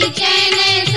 परिजन